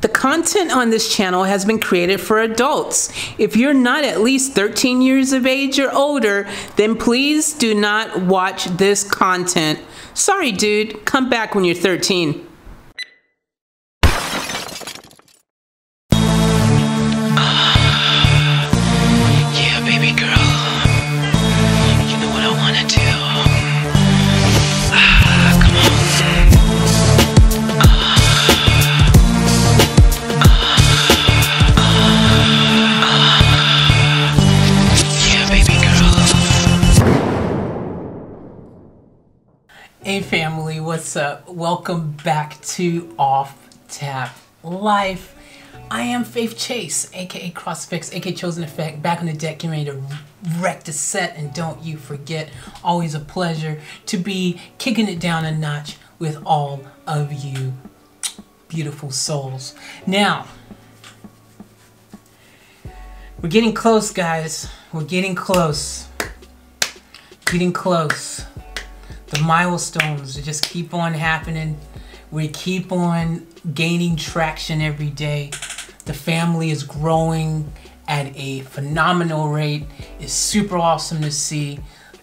The content on this channel has been created for adults. If you're not at least 13 years of age or older, then please do not watch this content. Sorry, dude. Come back when you're 13. What's up? Uh, welcome back to Off Tap Life. I am Faith Chase, aka Crossifex, aka Chosen Effect, back on the deck, getting ready to wreck the set. And don't you forget, always a pleasure to be kicking it down a notch with all of you beautiful souls. Now, we're getting close, guys. We're getting close. Getting close the milestones just keep on happening. We keep on gaining traction every day. The family is growing at a phenomenal rate. It's super awesome to see.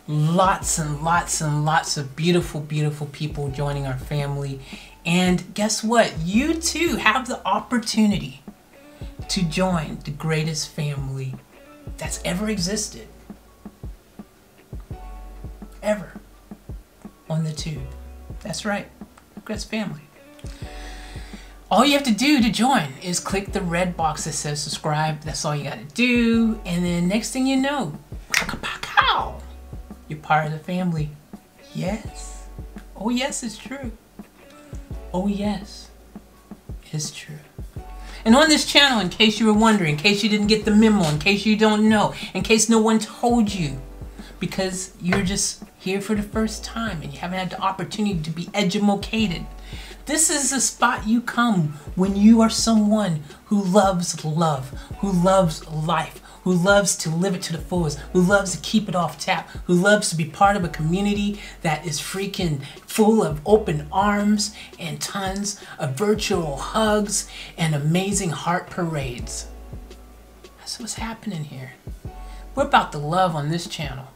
Lots and lots and lots of beautiful, beautiful people joining our family. And guess what? You too have the opportunity to join the greatest family that's ever existed. Ever on the tube. That's right, Gret's family. All you have to do to join is click the red box that says subscribe. That's all you got to do. And then next thing you know, you're part of the family. Yes. Oh, yes, it's true. Oh, yes, it's true. And on this channel, in case you were wondering, in case you didn't get the memo, in case you don't know, in case no one told you, because you're just here for the first time and you haven't had the opportunity to be educated. This is the spot you come when you are someone who loves love, who loves life, who loves to live it to the fullest, who loves to keep it off tap, who loves to be part of a community that is freaking full of open arms and tons of virtual hugs and amazing heart parades. That's what's happening here. We're about the love on this channel.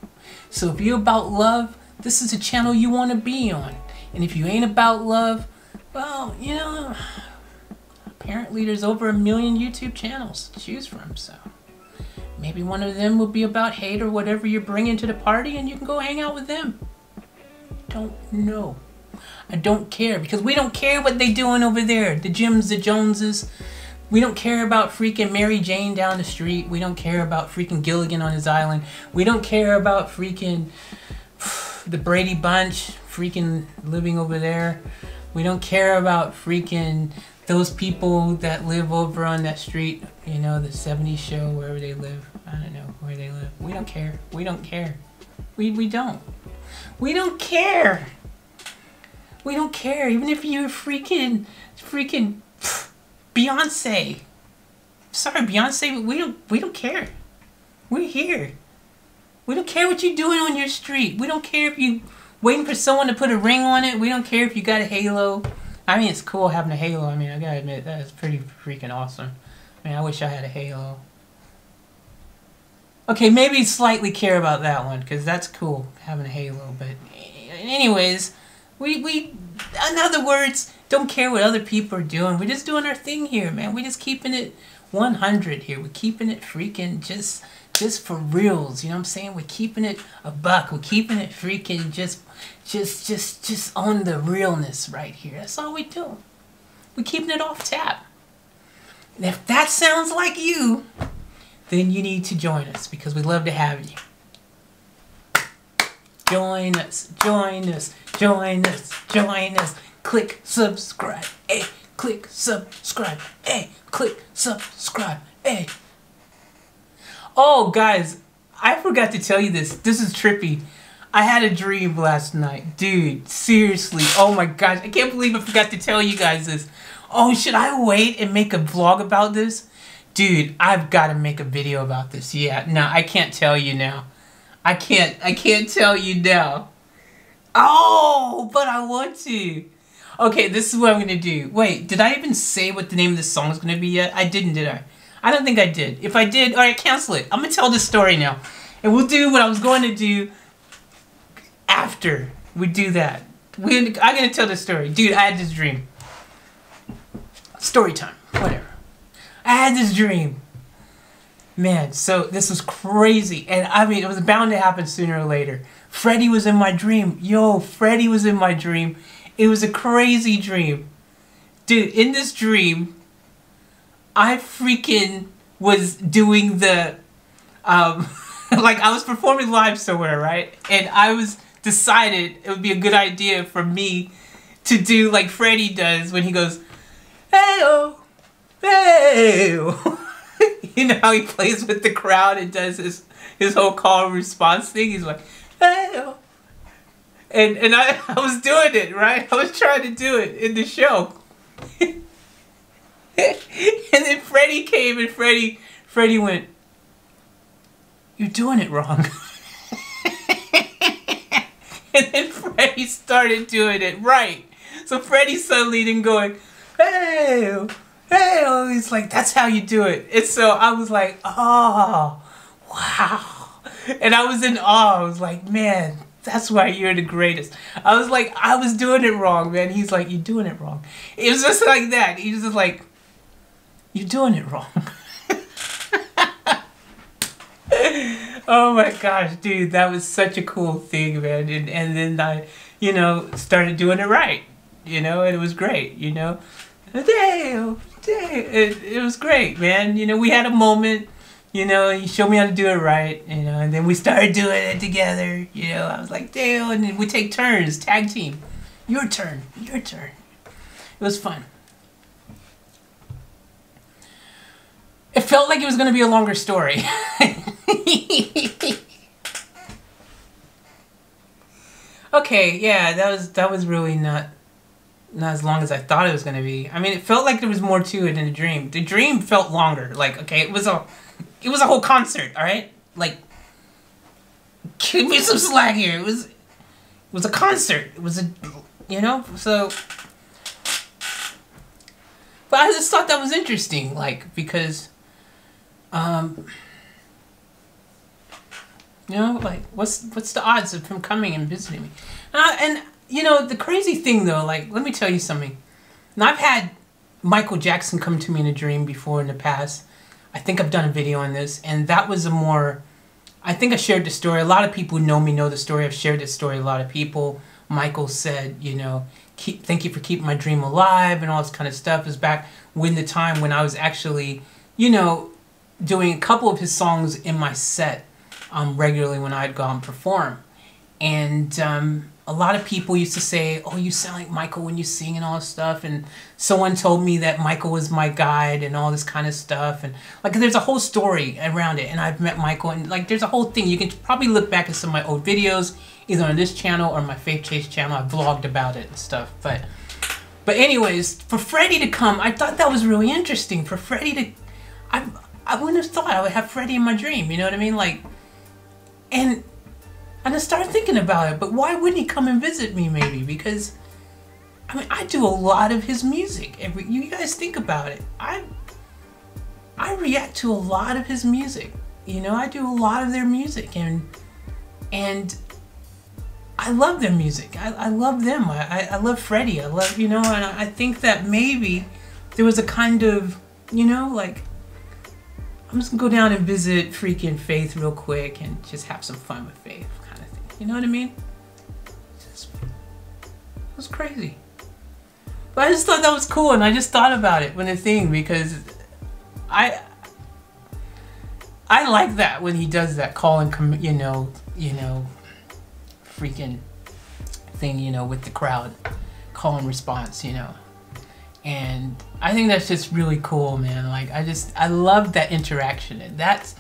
So if you're about love, this is a channel you want to be on. And if you ain't about love, well, you know, apparently there's over a million YouTube channels to choose from. So maybe one of them will be about hate or whatever you're bringing to the party and you can go hang out with them. Don't know. I don't care because we don't care what they doing over there. The Jims, the Joneses. We don't care about freaking Mary Jane down the street. We don't care about freaking Gilligan on his island. We don't care about freaking the Brady Bunch freaking living over there. We don't care about freaking those people that live over on that street, you know, the 70s show, wherever they live. I don't know where they live. We don't care. We don't care. We, we don't. We don't care. We don't care. Even if you're freaking, freaking Beyonce. Sorry, Beyonce, we don't we don't care. We're here. We don't care what you're doing on your street. We don't care if you waiting for someone to put a ring on it. We don't care if you got a halo. I mean, it's cool having a halo. I mean, I gotta admit that is pretty freaking awesome. I mean, I wish I had a halo. Okay, maybe slightly care about that one because that's cool having a halo. But anyways, we we in other words don't care what other people are doing. We're just doing our thing here, man. We're just keeping it 100 here. We're keeping it freaking just just for reals. You know what I'm saying? We're keeping it a buck. We're keeping it freaking just just just just on the realness right here. That's all we do. We're keeping it off tap. And if that sounds like you, then you need to join us because we'd love to have you. Join us, join us, join us, join us. Click subscribe, hey, click subscribe, hey, click subscribe, hey. Oh, guys, I forgot to tell you this. This is trippy. I had a dream last night. Dude, seriously. Oh my gosh. I can't believe I forgot to tell you guys this. Oh, should I wait and make a vlog about this? Dude, I've got to make a video about this. Yeah, no, I can't tell you now. I can't, I can't tell you now. Oh, but I want to. Okay, this is what I'm gonna do. Wait, did I even say what the name of this song is gonna be yet? I didn't, did I? I don't think I did. If I did, alright, cancel it. I'm gonna tell this story now. And we'll do what I was going to do after we do that. We, I'm gonna tell the story. Dude, I had this dream. Story time. Whatever. I had this dream. Man, so this was crazy. And I mean, it was bound to happen sooner or later. Freddie was in my dream. Yo, Freddie was in my dream. It was a crazy dream. Dude, in this dream, I freaking was doing the um like I was performing live somewhere, right? And I was decided it would be a good idea for me to do like Freddie does when he goes, "Hey oh, hey You know how he plays with the crowd and does his his whole call and response thing. He's like, "Hey and and I, I was doing it right. I was trying to do it in the show. and then Freddie came and Freddie Freddie went, You're doing it wrong. and then Freddie started doing it right. So Freddie suddenly then going, Hey, hey, oh, he's like, That's how you do it. And so I was like, Oh, wow. And I was in awe. I was like, Man, that's why you're the greatest. I was like, I was doing it wrong, man. He's like, you're doing it wrong. It was just like that. He was just like, you're doing it wrong. oh my gosh, dude, that was such a cool thing, man. And, and then I, you know, started doing it right, you know, and it was great, you know. Damn, oh, damn, it, it was great, man. You know, we had a moment you know, he showed me how to do it right, you know, and then we started doing it together, you know. I was like, Dale, and we take turns, tag team. Your turn, your turn. It was fun. It felt like it was going to be a longer story. okay, yeah, that was that was really not not as long as I thought it was going to be. I mean, it felt like there was more to it in the dream. The dream felt longer. Like, okay, it was a it was a whole concert, all right? Like, give me some slack here. It was, it was a concert. It was a, you know, so. But I just thought that was interesting, like because, um, you know, like what's what's the odds of him coming and visiting me? Uh, and you know, the crazy thing though, like let me tell you something. Now I've had Michael Jackson come to me in a dream before in the past I think I've done a video on this, and that was a more. I think I shared the story. A lot of people who know me know the story. I've shared this story. A lot of people. Michael said, you know, keep thank you for keeping my dream alive and all this kind of stuff. Is back when the time when I was actually, you know, doing a couple of his songs in my set um, regularly when I'd go and perform, and um, a lot of people used to say, "Oh, you sound like Michael when you sing and all this stuff." And someone told me that Michael was my guide and all this kind of stuff. And like, there's a whole story around it. And I've met Michael, and like, there's a whole thing. You can probably look back at some of my old videos, either on this channel or my Faith Chase channel. I vlogged about it and stuff. But, but anyways, for Freddie to come, I thought that was really interesting. For Freddie to, I, I wouldn't have thought I would have Freddie in my dream. You know what I mean? Like, and and I started thinking about it, but why wouldn't he come and visit me maybe? Because I mean, I do a lot of his music. Every you guys think about it. I I react to a lot of his music. You know, I do a lot of their music and and I love their music. I, I love them. I, I, I love Freddie. I love, you know, and I think that maybe there was a kind of, you know, like I'm just gonna go down and visit freaking Faith real quick and just have some fun with Faith. You know what I mean? It was crazy. But I just thought that was cool, and I just thought about it when the thing because I I like that when he does that call and you know you know freaking thing you know with the crowd call and response you know and I think that's just really cool man like I just I love that interaction and that's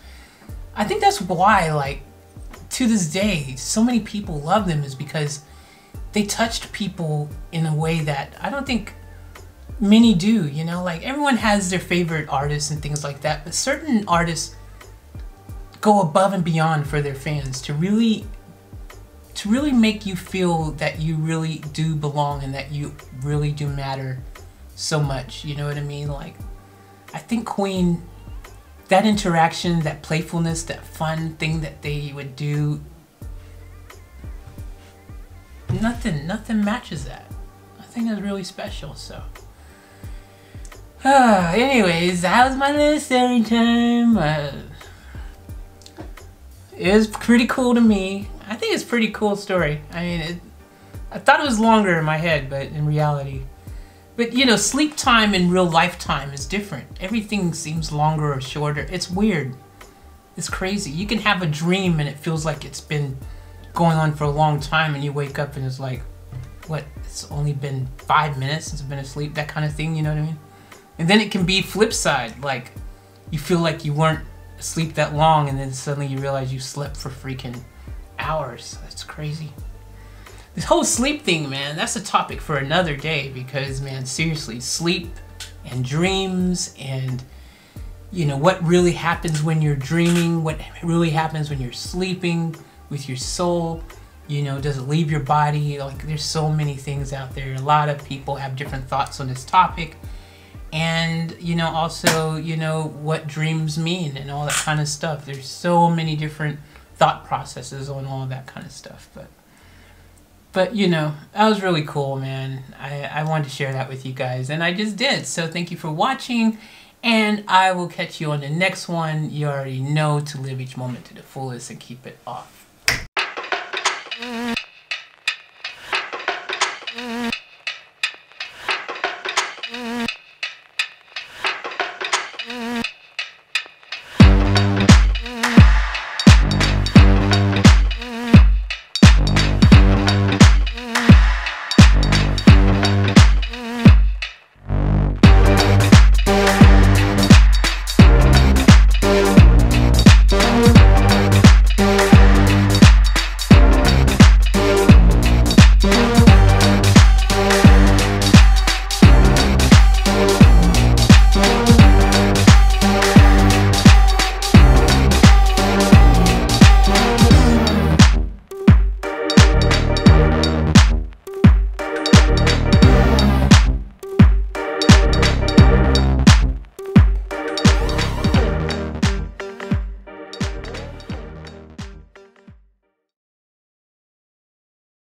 I think that's why like to this day, so many people love them is because they touched people in a way that I don't think many do, you know? Like everyone has their favorite artists and things like that, but certain artists go above and beyond for their fans to really to really make you feel that you really do belong and that you really do matter so much. You know what I mean? Like, I think Queen, that interaction, that playfulness, that fun thing that they would do, nothing, nothing matches that. I think that's really special. So. Uh, anyways, that was my little story time. Uh, it was pretty cool to me. I think it's pretty cool story. I mean, it, I thought it was longer in my head, but in reality. But you know, sleep time in real lifetime is different. Everything seems longer or shorter. It's weird. It's crazy. You can have a dream and it feels like it's been going on for a long time, and you wake up and it's like, what? It's only been five minutes since I've been asleep. That kind of thing. You know what I mean? And then it can be flip side, like you feel like you weren't asleep that long, and then suddenly you realize you slept for freaking hours. That's crazy. This whole sleep thing, man, that's a topic for another day because, man, seriously, sleep and dreams and, you know, what really happens when you're dreaming, what really happens when you're sleeping with your soul. You know, does it leave your body? Like, there's so many things out there. A lot of people have different thoughts on this topic and you know also you know what dreams mean and all that kind of stuff there's so many different thought processes on all that kind of stuff but but you know that was really cool man. I, I wanted to share that with you guys and i just did. So thank you for watching and i will catch you on the next one. You already know to live each moment to the fullest and keep it off